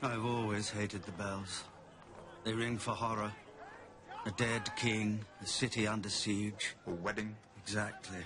I've always hated the bells. They ring for horror. A dead king, a city under siege. A wedding. Exactly.